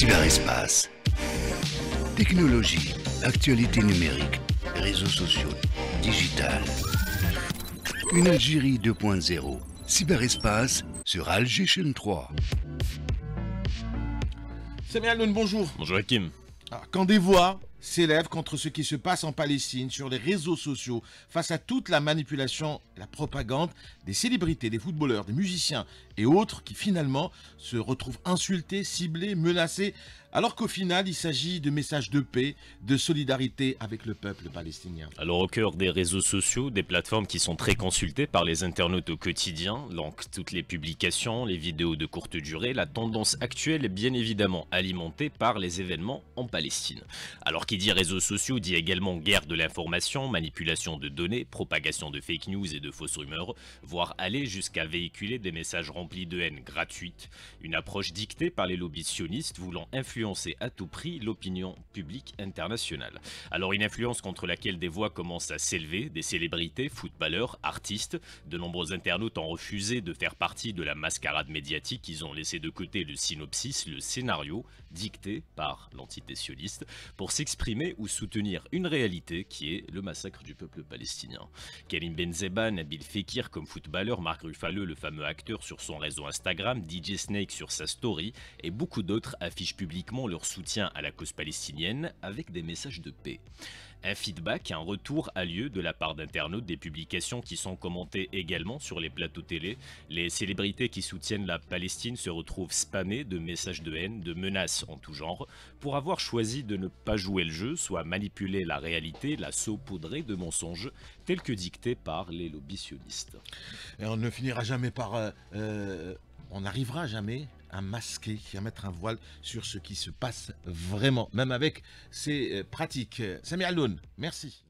Cyberespace. Technologie, actualité numérique, réseaux sociaux, digital. Une Algérie 2.0. Cyberespace sur Alger 3. Samuel Alun, bonjour. Bonjour Hakim. Ah, quand s'élèvent contre ce qui se passe en Palestine sur les réseaux sociaux face à toute la manipulation, la propagande des célébrités, des footballeurs, des musiciens et autres qui finalement se retrouvent insultés, ciblés, menacés, alors qu'au final il s'agit de messages de paix, de solidarité avec le peuple palestinien. Alors au cœur des réseaux sociaux, des plateformes qui sont très consultées par les internautes au quotidien, donc toutes les publications, les vidéos de courte durée, la tendance actuelle est bien évidemment alimentée par les événements en Palestine. Alors qui dit réseaux sociaux dit également guerre de l'information, manipulation de données, propagation de fake news et de fausses rumeurs, voire aller jusqu'à véhiculer des messages remplis de haine gratuite, une approche dictée par les lobbies sionistes voulant influencer à tout prix l'opinion publique internationale. Alors une influence contre laquelle des voix commencent à s'élever, des célébrités, footballeurs, artistes, de nombreux internautes ont refusé de faire partie de la mascarade médiatique, ils ont laissé de côté le synopsis, le scénario dicté par l'entité sioniste pour s'exprimer ou soutenir une réalité qui est le massacre du peuple palestinien. Karim Benzeba, Nabil Fekir comme footballeur, Marc Ruffalo, le fameux acteur sur son réseau Instagram, DJ Snake sur sa story, et beaucoup d'autres affichent publiquement leur soutien à la cause palestinienne avec des messages de paix. Un feedback, un retour a lieu de la part d'internautes, des publications qui sont commentées également sur les plateaux télé. Les célébrités qui soutiennent la Palestine se retrouvent spammées de messages de haine, de menaces en tout genre, pour avoir choisi de ne pas jouer le jeu, soit manipuler la réalité, la saupoudrer de mensonges, tels que dictés par les lobbyistes. Et on ne finira jamais par... Euh, euh, on n'arrivera jamais à masquer, à mettre un voile sur ce qui se passe vraiment, même avec ces euh, pratiques. Samir Aloun, merci.